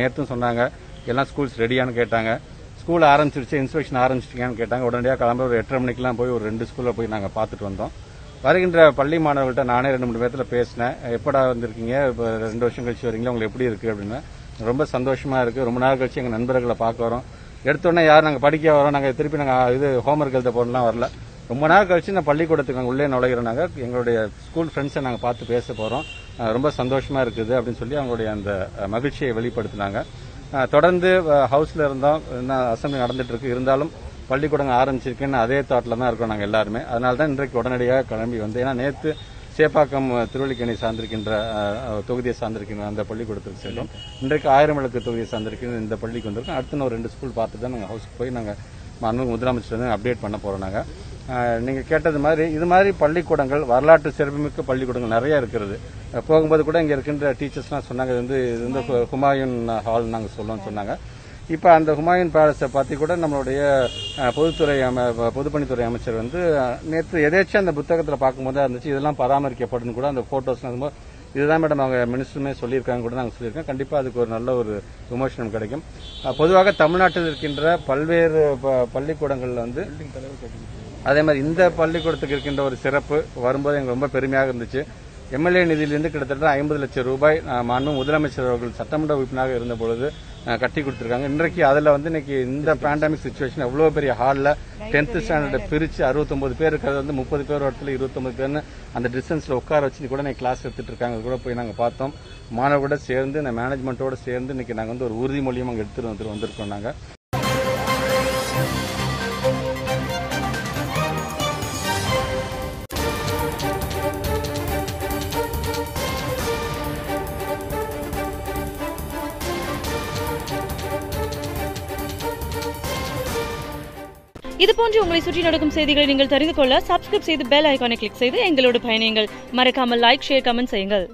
நேற்றும் சொன்னாங்க எல்லாம் ஸ்கூல்ஸ் ரெடியான்னு கேட்டாங்க. ஸ்கூல் ஆரம்பிச்சிருச்சு இன்ஸ்பெக்ஷன் ஆரம்பிச்சிட்டீங்கன்னு கேட்டாங்க. உடனடியாக கிளம்ப ஒரு எட்டரை மணிக்கெல்லாம் போய் ஒரு ரெண்டு ஸ்கூலில் போய் நாங்கள் பார்த்துட்டு வந்தோம். வருகின்ற பள்ளி மாணவர்கள்ட்ட நானே ரெண்டு மூணு பேர்த்தில் பேசினேன். எப்படா வந்திருக்கீங்க? இப்போ ரெண்டு வருஷம் கழிச்சு வரீங்களா? உங்களுக்கு எப்படி இருக்குது அப்படின்னு. ரொம்ப சந்தோஷமாக இருக்குது ரொம்ப நாள் கழிச்சு எங்கள் நண்பர்களை பார்க்க வரோம். எடுத்தோடனே யார் நாங்கள் படிக்க வரோம் நாங்கள் திருப்பி நாங்கள் இது ஹோம்ஒர்க் எழுத போகிறோம்லாம் வரல. ரொம்ப நாள் கழிச்சு நான் பள்ளிக்கூடத்துக்கு நாங்கள் உள்ளே நுழைகிறோம் நாங்கள் எங்களுடைய ஸ்கூல் ஃப்ரெண்ட்ஸை நாங்கள் பார்த்து பேச போகிறோம் ரொம்ப சந்தோஷமா இருக்குது அப்படின்னு சொல்லி அவங்களுடைய அந்த மகிழ்ச்சியை வெளிப்படுத்தினாங்க. தொடர்ந்து ஹவுஸ்ல இருந்தோம். அசம்பிளி நடந்துட்டு இருக்கு. இருந்தாலும் பள்ளிக்கூடங்கள் ஆரம்பிச்சிருக்குன்னு அதே தாட்டில் தான் இருக்கோம் நாங்கள் எல்லாருமே. அதனால தான் இன்றைக்கு உடனடியாக கிளம்பி வந்து ஏன்னா நேற்று சேப்பாக்கம் திருவள்ளிக்கணி சார்ந்திருக்கின்ற தொகுதியை சார்ந்திருக்கின்ற அந்த பள்ளிக்கூடத்துக்கு செல்லும். இன்றைக்கு ஆயிரம் விளக்கு தொகுதியை சார்ந்திருக்கின்ற இந்த பள்ளிக்கு வந்திருக்கோம். அடுத்த ஒரு ரெண்டு ஸ்கூல் பார்த்து தான் நாங்கள் ஹவுஸ்க்கு போய் நாங்கள் மாண்பு முதலமைச்சர் வந்து அப்டேட் பண்ண போறோம் நாங்க. நீங்கள் நீங்க கேட்டது மாதிரி இது மாதிரி பள்ளிக்கூடங்கள் வரலாற்று சிறப்புமிக்க பள்ளிக்கூடங்கள் நிறைய இருக்கிறது. போகும்போது கூட இங்க இருக்கின்ற டீச்சர்ஸ்லாம் சொன்னாங்க இது வந்து இது வந்து ஹுமாயூன் ஹால் நாங்க சொல்லணும்னு சொன்னாங்க. இப்ப அந்த ஹுமாயூன் பேலஸை பத்தி கூட நம்மளுடைய பொதுத்துறை அம- பொதுப்பணித்துறை அமைச்சர் வந்து நேற்று எதேச்சும் அந்த புத்தகத்துல பார்க்கும்போது இருந்துச்சு இதெல்லாம் பராமரிக்கப்படும் கூட அந்த போட்டோஸ் இதுதான் மேடம் அவங்க மினிஸ்டருமே சொல்லியிருக்காங்க கூட நாங்கள் சொல்லியிருக்கோம். கண்டிப்பாக அதுக்கு ஒரு நல்ல ஒரு விமர்சனம் கிடைக்கும். பொதுவாக தமிழ்நாட்டில் இருக்கின்ற பல்வேறு பள்ளிக்கூடங்கள்ல வந்து அதே மாதிரி இந்த பள்ளிக்கூடத்துக்கு இருக்கின்ற ஒரு சிறப்பு வரும்போது எங்களுக்கு ரொம்ப பெருமையாக இருந்துச்சு. எம்எல்ஏ நிதியிலிருந்து கிட்டத்தட்ட ஐம்பது லட்சம் ரூபாய் அஹ், மாண்பு முதலமைச்சர் அவர்கள் சட்டமன்ற உறுப்பினராக இருந்த பொழுது கட்டி கொடுத்திருக்காங்க. இன்றைக்கு அதுல வந்து இன்னைக்கு இந்த பேண்டமிக் சுச்சுவேஷன் எவ்வளவு பெரிய ஹாலில் டென்த் ஸ்டாண்டர்ட் பிரிச்சு 69 பேர் இருக்கிறது வந்து முப்பது பேர் இடத்துல 29 பேர்னு அந்த டிஸ்டன்ஸ்ல உட்கார வச்சு கூட இன்னைக்கு கிளாஸ் எடுத்துட்டு இருக்காங்க. கூட போய் நாங்க பார்த்தோம். மாணவர்களோட சேர்ந்து இந்த மேனேஜ்மெண்ட்டோட சேர்ந்து இன்னைக்கு நாங்க வந்து ஒரு உறுதிமொழியும் அங்கே எடுத்துட்டு வந்து வந்திருக்கோம் நாங்கள் இது போன்று உங்களை சுற்றி நடக்கும் செய்திகளை நீங்கள் தெரிந்து கொள்ள சப்ஸ்கிரைப் செய்து பெல் ஐக்கானை கிளிக் செய்து எங்களோடு பயணியுங்கள். மறக்காமல் லைக் ஷேர் கமெண்ட் செய்யுங்கள்.